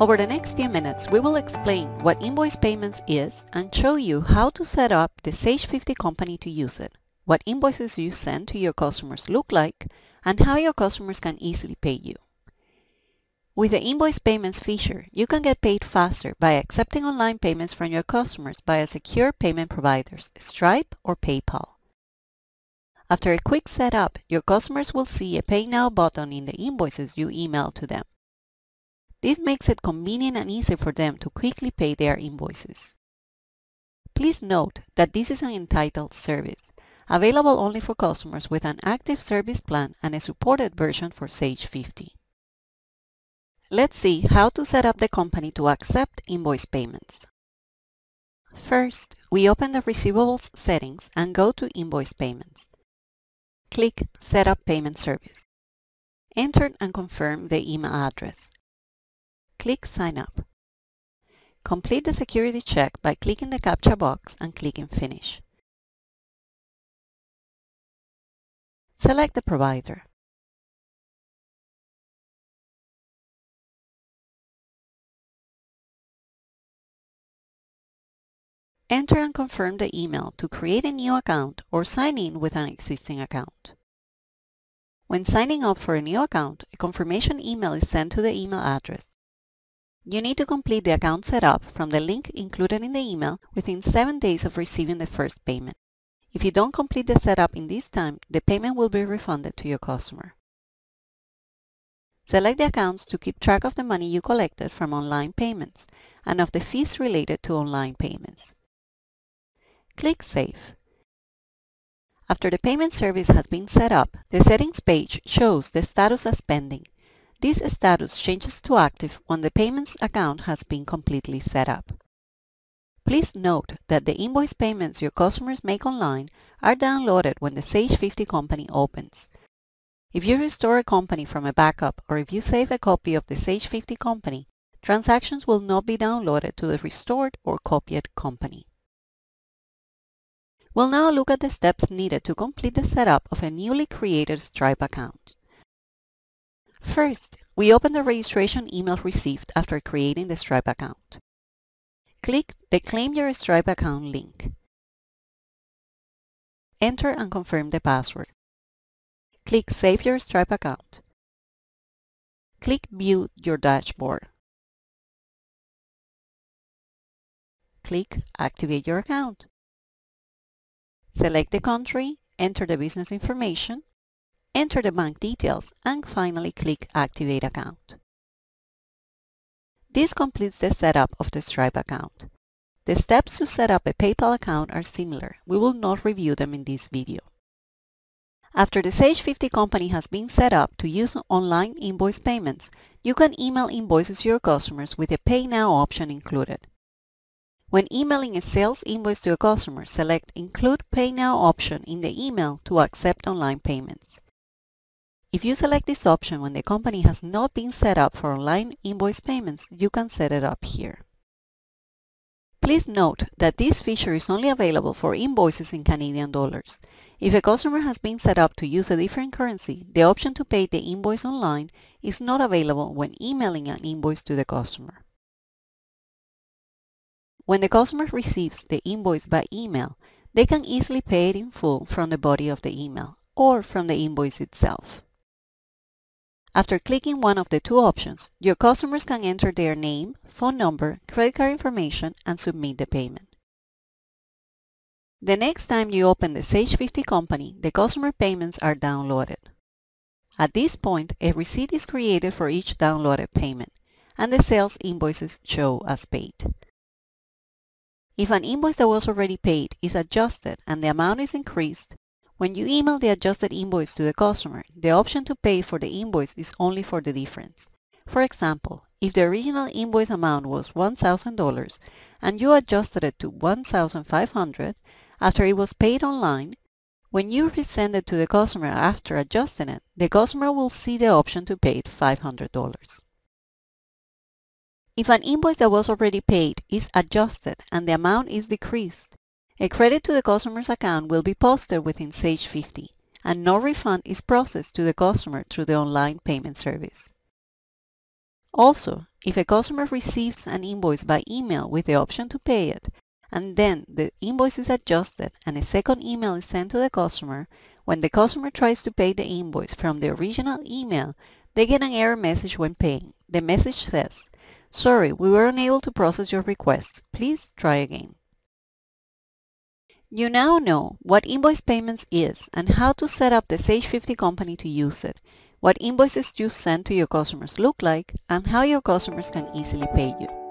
Over the next few minutes, we will explain what invoice payments is and show you how to set up the Sage 50 company to use it, what invoices you send to your customers look like, and how your customers can easily pay you. With the invoice payments feature, you can get paid faster by accepting online payments from your customers via secure payment providers, Stripe or PayPal. After a quick setup, your customers will see a Pay Now button in the invoices you email to them. This makes it convenient and easy for them to quickly pay their invoices. Please note that this is an entitled service, available only for customers with an active service plan and a supported version for Sage 50. Let's see how to set up the company to accept invoice payments. First, we open the receivables settings and go to invoice payments. Click Set up payment service. Enter and confirm the email address. Click Sign Up. Complete the security check by clicking the CAPTCHA box and clicking Finish. Select the provider. Enter and confirm the email to create a new account or sign in with an existing account. When signing up for a new account, a confirmation email is sent to the email address. You need to complete the account setup from the link included in the email within 7 days of receiving the first payment. If you don't complete the setup in this time, the payment will be refunded to your customer. Select the accounts to keep track of the money you collected from online payments and of the fees related to online payments. Click Save. After the payment service has been set up, the settings page shows the status as pending this status changes to active when the payments account has been completely set up. Please note that the invoice payments your customers make online are downloaded when the Sage 50 company opens. If you restore a company from a backup or if you save a copy of the Sage 50 company, transactions will not be downloaded to the restored or copied company. We'll now look at the steps needed to complete the setup of a newly created Stripe account. First, we open the registration email received after creating the Stripe account. Click the Claim Your Stripe account link. Enter and confirm the password. Click Save Your Stripe account. Click View Your Dashboard. Click Activate Your account. Select the country, enter the business information, enter the bank details, and finally click Activate Account. This completes the setup of the Stripe account. The steps to set up a PayPal account are similar. We will not review them in this video. After the Sage 50 company has been set up to use online invoice payments, you can email invoices to your customers with a Pay Now option included. When emailing a sales invoice to a customer, select Include Pay Now option in the email to accept online payments. If you select this option when the company has not been set up for online invoice payments, you can set it up here. Please note that this feature is only available for invoices in Canadian dollars. If a customer has been set up to use a different currency, the option to pay the invoice online is not available when emailing an invoice to the customer. When the customer receives the invoice by email, they can easily pay it in full from the body of the email or from the invoice itself. After clicking one of the two options, your customers can enter their name, phone number, credit card information, and submit the payment. The next time you open the Sage 50 company, the customer payments are downloaded. At this point, a receipt is created for each downloaded payment, and the sales invoices show as paid. If an invoice that was already paid is adjusted and the amount is increased, when you email the adjusted invoice to the customer, the option to pay for the invoice is only for the difference. For example, if the original invoice amount was $1,000 and you adjusted it to $1,500 after it was paid online, when you resend it to the customer after adjusting it, the customer will see the option to pay $500. If an invoice that was already paid is adjusted and the amount is decreased, a credit to the customer's account will be posted within Sage 50, and no refund is processed to the customer through the online payment service. Also, if a customer receives an invoice by email with the option to pay it, and then the invoice is adjusted and a second email is sent to the customer, when the customer tries to pay the invoice from the original email, they get an error message when paying. The message says, Sorry, we were unable to process your request. Please try again. You now know what invoice payments is and how to set up the Sage 50 company to use it, what invoices you send to your customers look like, and how your customers can easily pay you.